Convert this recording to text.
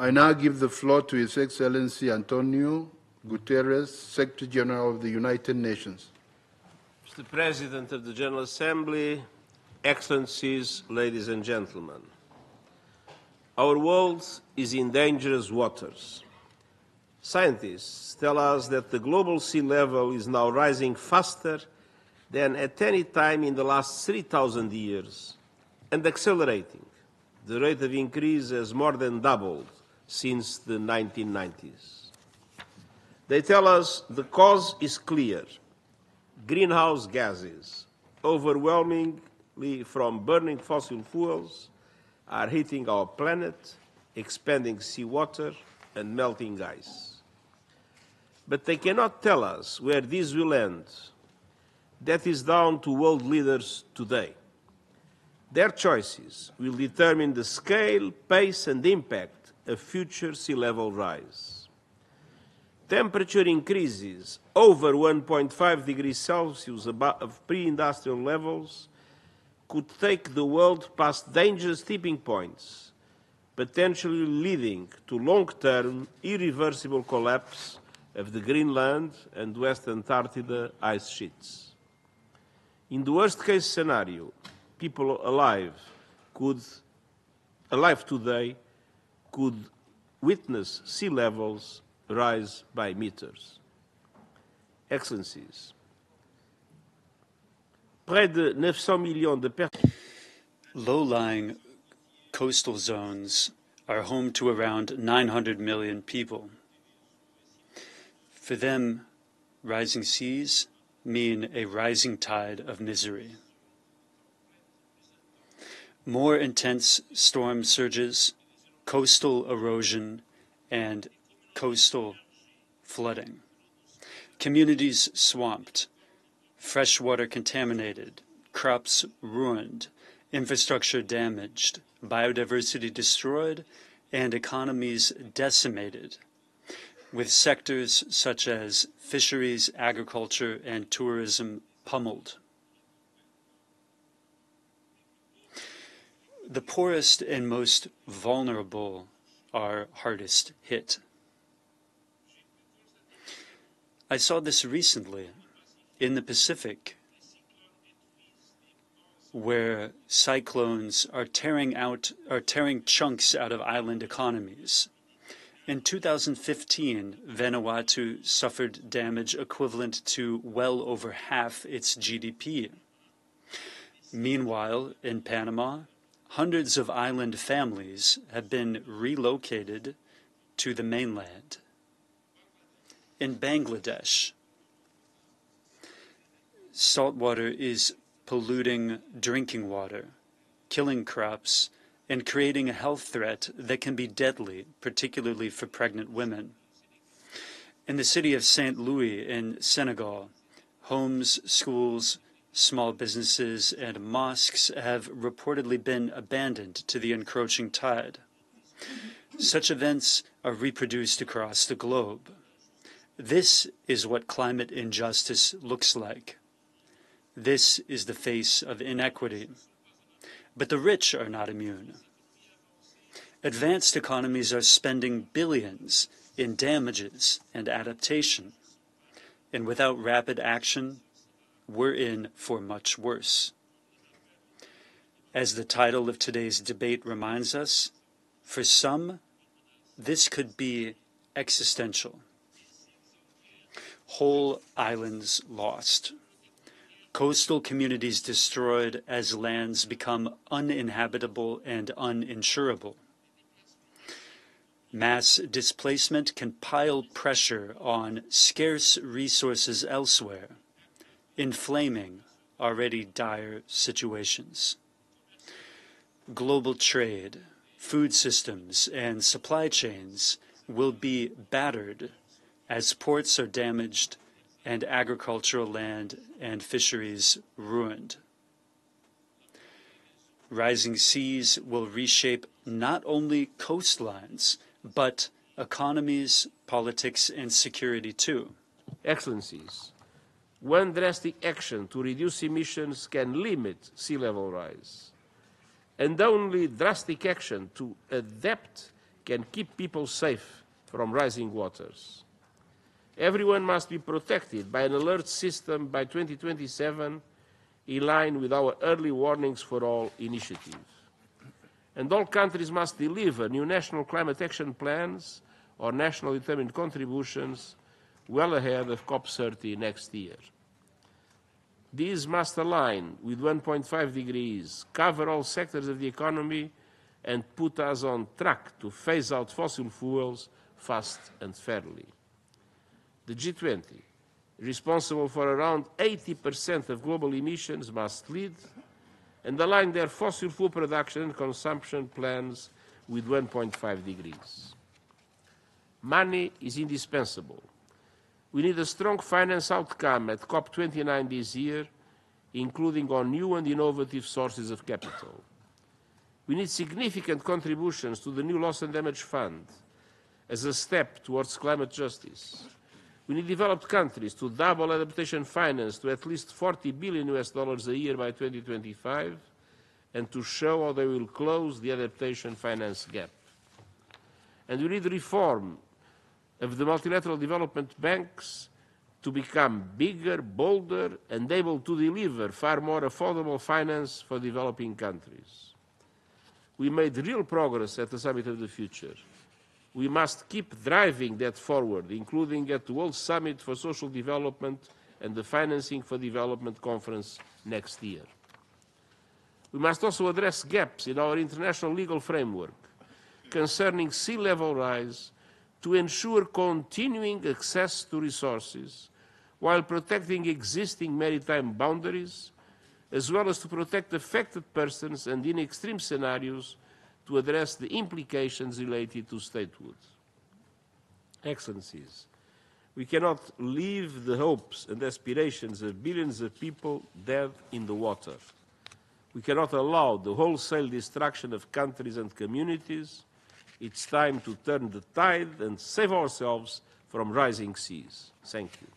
I now give the floor to His Excellency Antonio Guterres, Secretary General of the United Nations. Mr. President of the General Assembly, Excellencies, ladies and gentlemen, our world is in dangerous waters. Scientists tell us that the global sea level is now rising faster than at any time in the last 3,000 years and accelerating. The rate of increase has more than doubled since the 1990s. They tell us the cause is clear greenhouse gases, overwhelmingly from burning fossil fuels, are heating our planet, expanding seawater, and melting ice. But they cannot tell us where this will end. That is down to world leaders today. Their choices will determine the scale, pace, and impact of future sea level rise. Temperature increases over 1.5 degrees Celsius above pre industrial levels could take the world past dangerous tipping points, potentially leading to long term irreversible collapse of the Greenland and West Antarctica ice sheets. In the worst case scenario, people alive could alive today could witness sea levels rise by meters. Excellencies, près de 900 millions de personnes. Low-lying coastal zones are home to around 900 million people. For them, rising seas mean a rising tide of misery. More intense storm surges, coastal erosion, and coastal flooding. Communities swamped, freshwater contaminated, crops ruined, infrastructure damaged, biodiversity destroyed, and economies decimated, with sectors such as fisheries, agriculture, and tourism pummeled. The poorest and most vulnerable are hardest hit. I saw this recently in the Pacific, where cyclones are tearing out are tearing chunks out of island economies. In 2015, Vanuatu suffered damage equivalent to well over half its GDP. Meanwhile, in Panama, hundreds of island families have been relocated to the mainland. In Bangladesh, saltwater is polluting drinking water, killing crops, and creating a health threat that can be deadly, particularly for pregnant women. In the city of St. Louis in Senegal, homes, schools, small businesses, and mosques have reportedly been abandoned to the encroaching tide. Such events are reproduced across the globe. This is what climate injustice looks like. This is the face of inequity. But the rich are not immune. Advanced economies are spending billions in damages and adaptation. And without rapid action, we're in for much worse. As the title of today's debate reminds us, for some, this could be existential. Whole islands lost. Coastal communities destroyed as lands become uninhabitable and uninsurable. Mass displacement can pile pressure on scarce resources elsewhere, inflaming already dire situations. Global trade, food systems, and supply chains will be battered as ports are damaged and agricultural land and fisheries ruined. Rising seas will reshape not only coastlines, but economies, politics, and security too. Excellencies, one drastic action to reduce emissions can limit sea level rise, and only drastic action to adapt can keep people safe from rising waters. Everyone must be protected by an alert system by 2027 in line with our early warnings for all initiative. And all countries must deliver new national climate action plans or national determined contributions well ahead of COP30 next year. These must align with 1.5 degrees, cover all sectors of the economy, and put us on track to phase out fossil fuels fast and fairly. The G20, responsible for around 80% of global emissions, must lead and align their fossil fuel production and consumption plans with 1.5 degrees. Money is indispensable. We need a strong finance outcome at COP29 this year, including on new and innovative sources of capital. We need significant contributions to the new Loss and Damage Fund as a step towards climate justice. We need developed countries to double adaptation finance to at least 40 billion US dollars a year by 2025 and to show how they will close the adaptation finance gap. And we need reform of the multilateral development banks to become bigger, bolder, and able to deliver far more affordable finance for developing countries. We made real progress at the Summit of the Future. We must keep driving that forward, including at the World Summit for Social Development and the Financing for Development Conference next year. We must also address gaps in our international legal framework concerning sea level rise to ensure continuing access to resources while protecting existing maritime boundaries, as well as to protect affected persons and, in extreme scenarios, to address the implications related to statehood. Excellencies, we cannot leave the hopes and aspirations of billions of people dead in the water. We cannot allow the wholesale destruction of countries and communities. It's time to turn the tide and save ourselves from rising seas. Thank you.